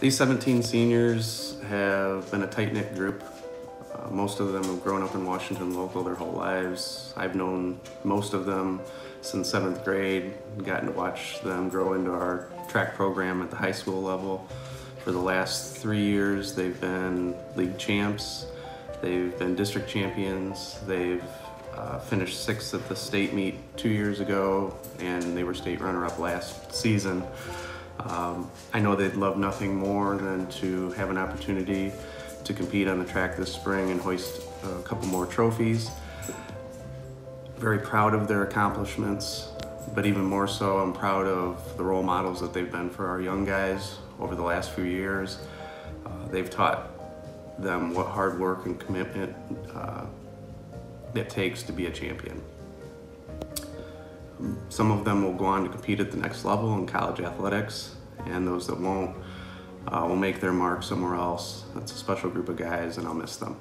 These 17 seniors have been a tight knit group. Uh, most of them have grown up in Washington local their whole lives. I've known most of them since seventh grade, gotten to watch them grow into our track program at the high school level. For the last three years, they've been league champs, they've been district champions, they've uh, finished sixth at the state meet two years ago, and they were state runner up last season. Um, I know they'd love nothing more than to have an opportunity to compete on the track this spring and hoist a couple more trophies. Very proud of their accomplishments, but even more so, I'm proud of the role models that they've been for our young guys over the last few years. Uh, they've taught them what hard work and commitment uh, it takes to be a champion. Some of them will go on to compete at the next level in college athletics, and those that won't uh, will make their mark somewhere else. That's a special group of guys, and I'll miss them.